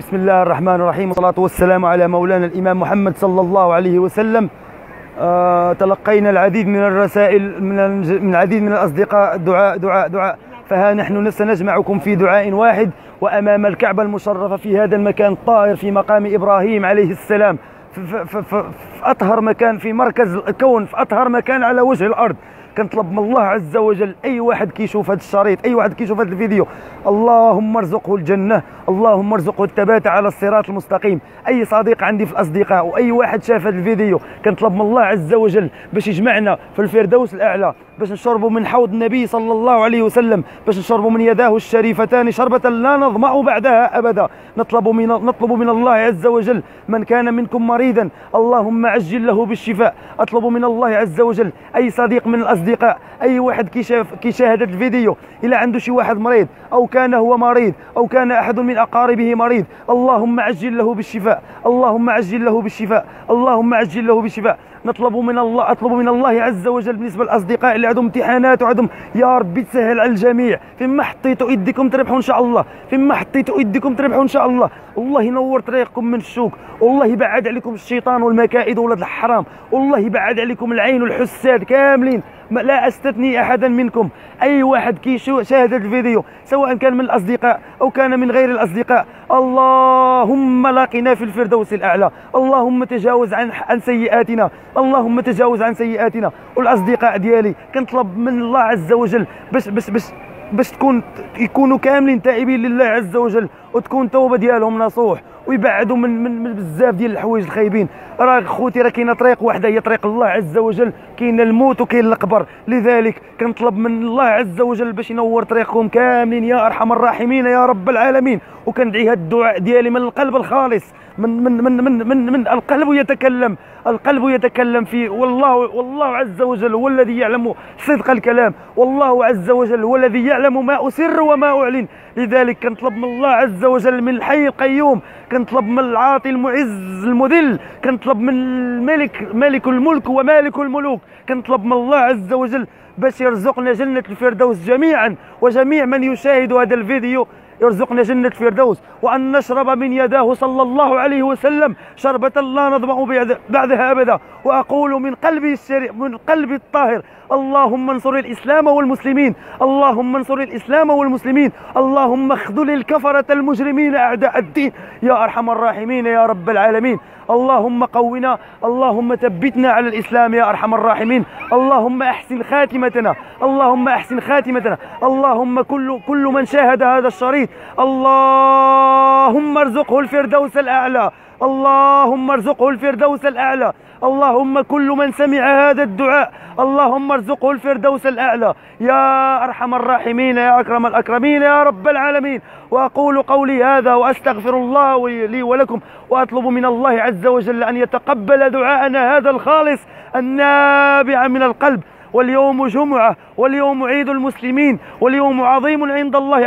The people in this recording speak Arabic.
بسم الله الرحمن الرحيم والصلاة والسلام على مولانا الإمام محمد صلى الله عليه وسلم آه تلقينا العديد من الرسائل من من العديد من الأصدقاء دعاء دعاء دعاء فها نحن سنجمعكم في دعاء واحد وأمام الكعبة المشرفة في هذا المكان الطاهر في مقام إبراهيم عليه السلام في, في, في في أطهر مكان في مركز الكون في أطهر مكان على وجه الأرض كنطلب من الله عز وجل أي واحد كيشوف هذا الشريط أي واحد كيشوف هذا الفيديو. اللهم ارزقه الجنة اللهم ارزقه الثبات على الصراط المستقيم. أي صديق عندي في الأصدقاء وأي واحد شاف هذا الفيديو كنطلب من الله عز وجل باش يجمعنا في الفردوس الأعلى. باش نشربوا من حوض النبي صلى الله عليه وسلم باش نشربوا من يداه الشريفتان شربة لا نظمأ بعدها أبدا. نطلب من نطلب من الله عز وجل من كان منكم مريضا اللهم عجل له بالشفاء. أطلب من الله عز وجل أي صديق من الأصدقاء أي واحد كيشاهد الفيديو إلا عنده شي واحد مريض أو كان هو مريض أو كان أحد من أقاربه مريض اللهم عجل له بالشفاء. اللهم عجل له بالشفاء. اللهم عجل له بالشفاء. نطلب من الله أطلب من الله عز وجل بالنسبة للأصدقاء اللي عندهم امتحانات وعندهم يا ربي تسهل على الجميع. فيما حطيتوا إيديكم تربحوا إن شاء الله. فيما حطيتوا إيديكم تربحوا إن شاء الله. الله ينور طريقكم من الشوك والله يبعد عليكم الشيطان والمكائد وولاد الحرام. والله يبعد عليكم العين والحساد كاملين. لا أستثني أحدا منكم. أي واحد كيشاهد الفيديو سواء كان من الأصدقاء أو كان من غير الأصدقاء اللهم لاقنا في الفردوس الأعلى. اللهم تجاوز عن عن سيئاتنا. اللهم تجاوز عن سيئاتنا. والأصدقاء ديالي كنطلب من الله عز وجل باش باش باش باش تكون يكونوا كاملين تائبين لله عز وجل وتكون التوبة ديالهم نصوح ويبعدوا من من, من بزاف ديال الحوايج الخايبين. راه خوتي راه كاينة طريق واحدة هي طريق الله عز وجل. كاين الموت وكاين القبر. لذلك كنطلب من الله عز وجل باش ينور طريقكم كاملين يا أرحم الراحمين يا رب العالمين. وكندعي هذا الدعاء ديالي من القلب الخالص. من من من من من, من القلب يتكلم. القلب يتكلم فيه والله والله عز وجل هو الذي يعلم صدق الكلام. والله عز وجل هو الذي يعلم ما أسر وما أعلن. لذلك كنطلب من الله عز وجل من الحي القيوم. كنطلب من العاطي المعز المذل. كنطلب من الملك ملك الملك ومالك الملوك. كنطلب من الله عز وجل باش يرزقنا جنة الفردوس جميعا. وجميع من يشاهد هذا الفيديو. يرزقنا جنة الفردوس وأن نشرب من يداه صلى الله عليه وسلم شربة لا نظمأ بعد- بعدها أبدا. وأقول من قلبي الشريف من قلبي الطاهر اللهم انصر الإسلام والمسلمين اللهم انصر الإسلام والمسلمين اللهم اخذل الكفرة المجرمين أعداء الدين. يا أرحم الراحمين يا رب العالمين. اللهم قونا اللهم ثبتنا على الإسلام يا أرحم الراحمين. اللهم أحسن خاتمتنا اللهم أحسن خاتمتنا. اللهم كل كل من شاهد هذا الشريط. اللهم ارزقه الفردوس الأعلى. اللهم ارزقه الفردوس الأعلى. اللهم كل من سمع هذا الدعاء. اللهم ارزقه الفردوس الأعلى. يا أرحم الراحمين يا أكرم الأكرمين يا رب العالمين. وأقول قولي هذا وأستغفر الله لي ولكم. وأطلب من الله عز وجل أن يتقبل دعاءنا هذا الخالص النابع من القلب. واليوم جمعة واليوم عيد المسلمين واليوم عظيم عند الله